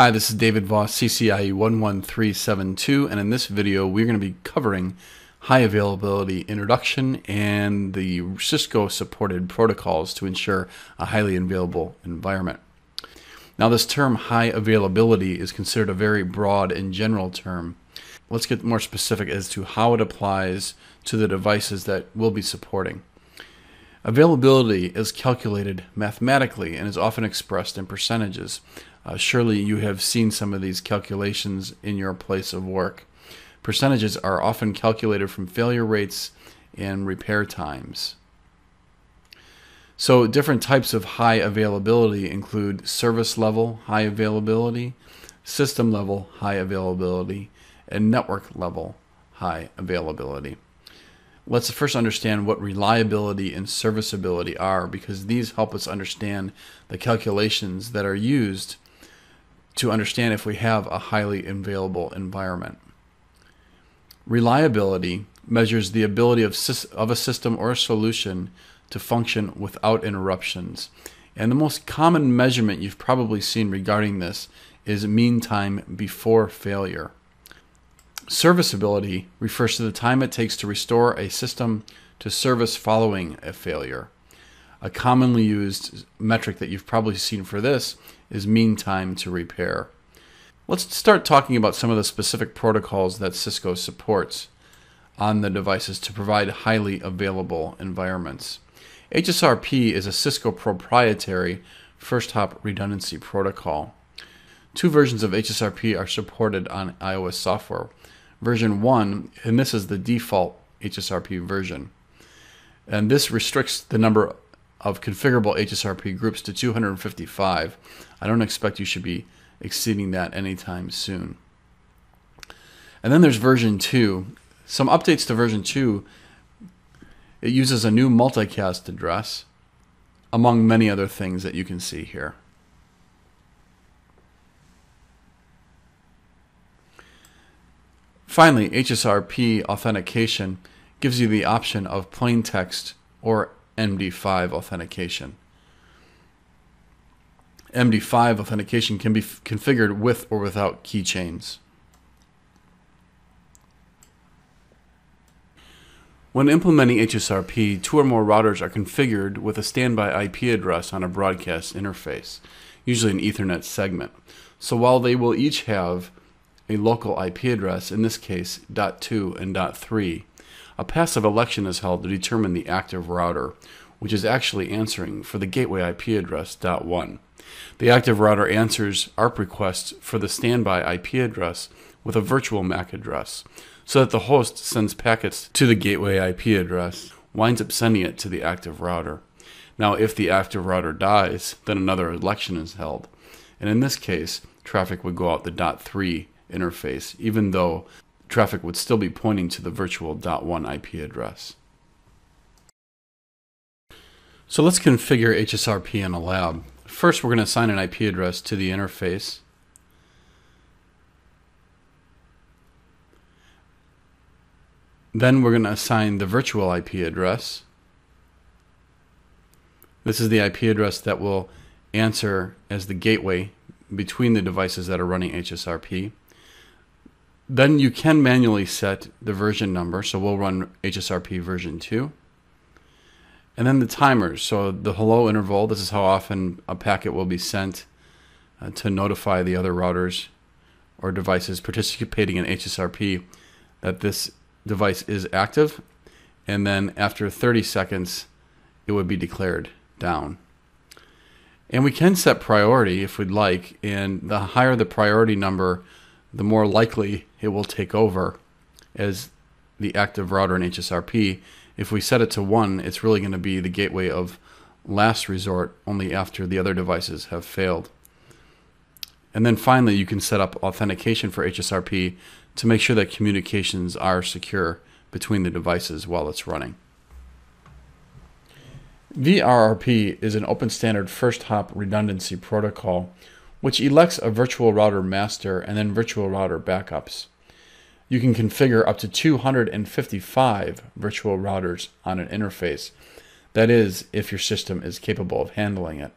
Hi, this is David Voss, CCIE 11372, and in this video we're going to be covering high availability introduction and the Cisco supported protocols to ensure a highly available environment. Now this term high availability is considered a very broad and general term. Let's get more specific as to how it applies to the devices that we'll be supporting. Availability is calculated mathematically and is often expressed in percentages. Uh, surely you have seen some of these calculations in your place of work. Percentages are often calculated from failure rates and repair times. So, different types of high availability include service level high availability, system level high availability, and network level high availability. Let's first understand what reliability and serviceability are because these help us understand the calculations that are used to understand if we have a highly available environment. Reliability measures the ability of, of a system or a solution to function without interruptions. And the most common measurement you've probably seen regarding this is mean time before failure. Serviceability refers to the time it takes to restore a system to service following a failure. A commonly used metric that you've probably seen for this is mean time to repair. Let's start talking about some of the specific protocols that Cisco supports on the devices to provide highly available environments. HSRP is a Cisco proprietary first hop redundancy protocol. Two versions of HSRP are supported on IOS software. Version 1, and this is the default HSRP version. And this restricts the number of configurable HSRP groups to 255. I don't expect you should be exceeding that anytime soon. And then there's version 2. Some updates to version 2. It uses a new multicast address, among many other things that you can see here. Finally, HSRP authentication gives you the option of plain text or MD5 authentication. MD5 authentication can be configured with or without keychains. When implementing HSRP, two or more routers are configured with a standby IP address on a broadcast interface, usually an Ethernet segment. So while they will each have a local IP address, in this case .2 and .3, a passive election is held to determine the active router, which is actually answering for the gateway IP address .1. The active router answers ARP requests for the standby IP address with a virtual MAC address, so that the host sends packets to the gateway IP address, winds up sending it to the active router. Now, if the active router dies, then another election is held. And in this case, traffic would go out the .3 interface, even though traffic would still be pointing to the virtual .1 IP address. So let's configure HSRP in a lab. First, we're going to assign an IP address to the interface. Then we're going to assign the virtual IP address. This is the IP address that will answer as the gateway between the devices that are running HSRP. Then you can manually set the version number, so we'll run HSRP version 2. And then the timers. So the hello interval, this is how often a packet will be sent uh, to notify the other routers or devices participating in HSRP that this device is active. And then after 30 seconds, it would be declared down. And we can set priority if we'd like. And the higher the priority number, the more likely it will take over as the active router in HSRP if we set it to one, it's really going to be the gateway of last resort only after the other devices have failed. And then finally, you can set up authentication for HSRP to make sure that communications are secure between the devices while it's running. VRRP is an open standard first hop redundancy protocol which elects a virtual router master and then virtual router backups you can configure up to 255 virtual routers on an interface. That is, if your system is capable of handling it.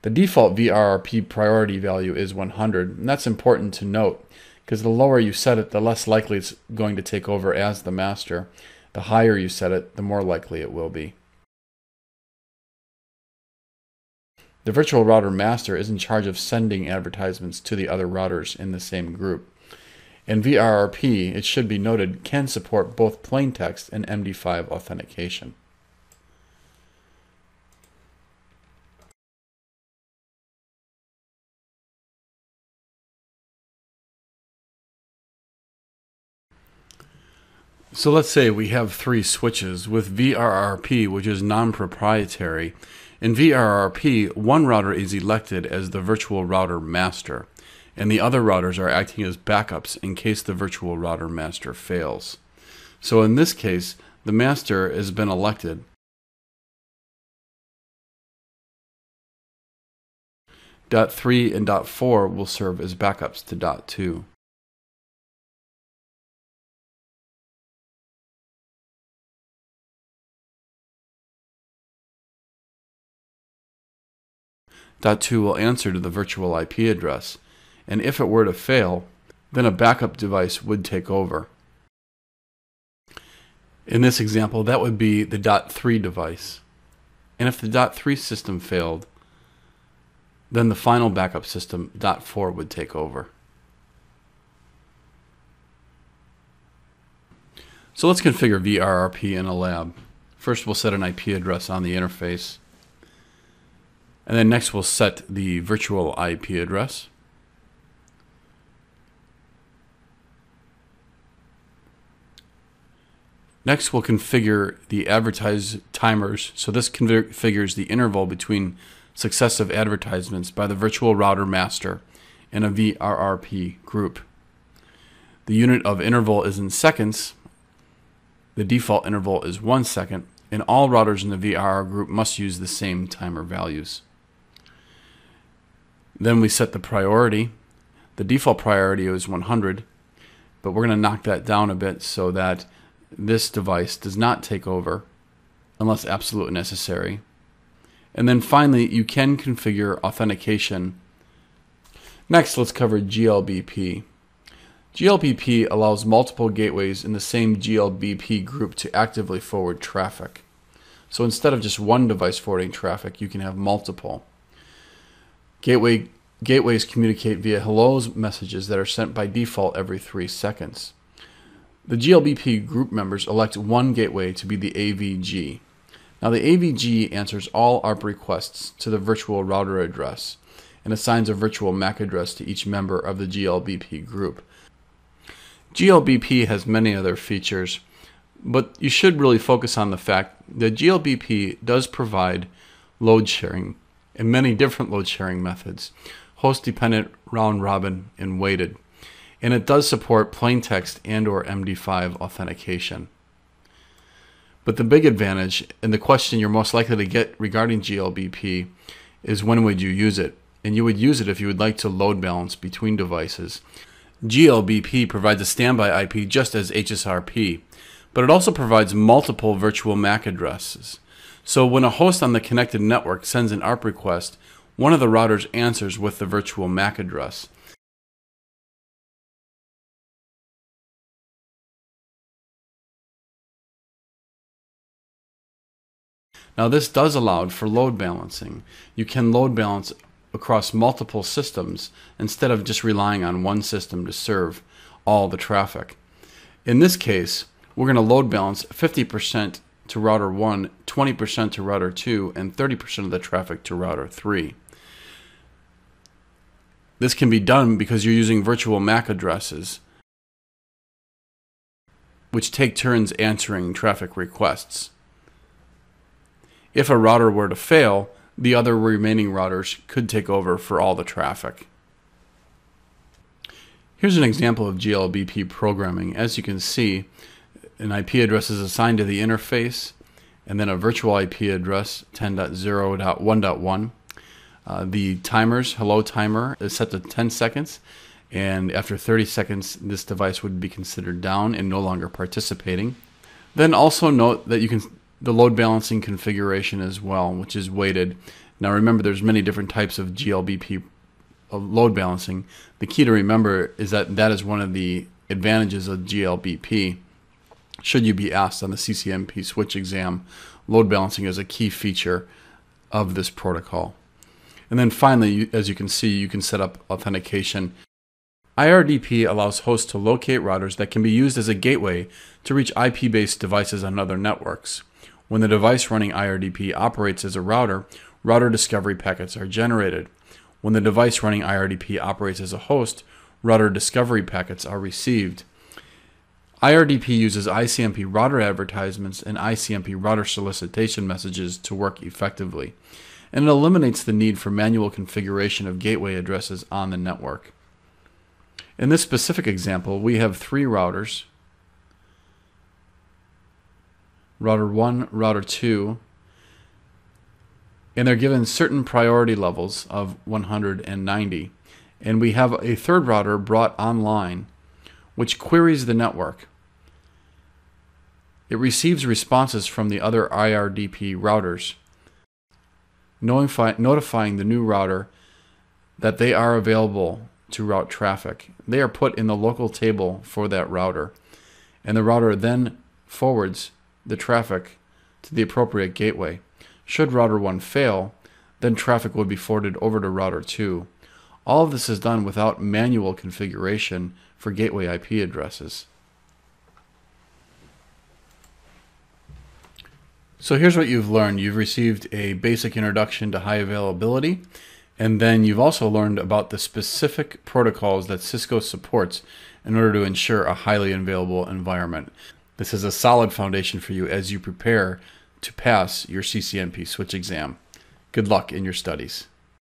The default VRRP priority value is 100, and that's important to note because the lower you set it, the less likely it's going to take over as the master. The higher you set it, the more likely it will be. The virtual router master is in charge of sending advertisements to the other routers in the same group. And VRRP, it should be noted, can support both plain text and MD5 authentication. So let's say we have three switches with VRRP, which is non-proprietary. In VRRP, one router is elected as the virtual router master, and the other routers are acting as backups in case the virtual router master fails. So in this case, the master has been elected. Dot 3 and dot 4 will serve as backups to dot 2. Dot 2 will answer to the virtual IP address, and if it were to fail, then a backup device would take over. In this example, that would be the dot 3 device. And if the dot 3 system failed, then the final backup system, dot 4, would take over. So let's configure VRRP in a lab. First, we'll set an IP address on the interface. And then next we'll set the virtual IP address. Next we'll configure the advertise timers. So this configures the interval between successive advertisements by the virtual router master in a VRRP group. The unit of interval is in seconds. The default interval is one second, and all routers in the VRR group must use the same timer values. Then we set the priority. The default priority is 100, but we're going to knock that down a bit so that this device does not take over unless absolutely necessary. And then finally, you can configure authentication. Next, let's cover GLBP. GLBP allows multiple gateways in the same GLBP group to actively forward traffic. So instead of just one device forwarding traffic, you can have multiple. Gateway, gateways communicate via hellos messages that are sent by default every three seconds. The GLBP group members elect one gateway to be the AVG. Now, the AVG answers all ARP requests to the virtual router address and assigns a virtual MAC address to each member of the GLBP group. GLBP has many other features, but you should really focus on the fact that GLBP does provide load sharing and many different load sharing methods, host dependent, round robin, and weighted. And it does support plain text and or MD5 authentication. But the big advantage and the question you're most likely to get regarding GLBP is when would you use it? And you would use it if you would like to load balance between devices. GLBP provides a standby IP just as HSRP, but it also provides multiple virtual MAC addresses. So when a host on the connected network sends an ARP request, one of the routers answers with the virtual MAC address. Now this does allow for load balancing. You can load balance across multiple systems instead of just relying on one system to serve all the traffic. In this case, we're going to load balance 50% to router 1, 20% to router 2, and 30% of the traffic to router 3. This can be done because you're using virtual MAC addresses, which take turns answering traffic requests. If a router were to fail, the other remaining routers could take over for all the traffic. Here's an example of GLBP programming. As you can see, an IP address is assigned to the interface, and then a virtual IP address 10.0.1.1. Uh, the timers, hello timer, is set to 10 seconds, and after 30 seconds, this device would be considered down and no longer participating. Then also note that you can the load balancing configuration as well, which is weighted. Now remember, there's many different types of GLBP load balancing. The key to remember is that that is one of the advantages of GLBP. Should you be asked on the CCNP switch exam, load balancing is a key feature of this protocol. And then finally, as you can see, you can set up authentication. IRDP allows hosts to locate routers that can be used as a gateway to reach IP based devices on other networks. When the device running IRDP operates as a router, router discovery packets are generated. When the device running IRDP operates as a host, router discovery packets are received. IRDP uses ICMP router advertisements and ICMP router solicitation messages to work effectively, and it eliminates the need for manual configuration of gateway addresses on the network. In this specific example, we have three routers router 1, router 2, and they're given certain priority levels of 190. And we have a third router brought online, which queries the network. It receives responses from the other IRDP routers, notifying the new router that they are available to route traffic. They are put in the local table for that router, and the router then forwards the traffic to the appropriate gateway. Should router 1 fail, then traffic would be forwarded over to router 2. All of this is done without manual configuration for gateway IP addresses. So here's what you've learned. You've received a basic introduction to high availability, and then you've also learned about the specific protocols that Cisco supports in order to ensure a highly available environment. This is a solid foundation for you as you prepare to pass your CCNP switch exam. Good luck in your studies.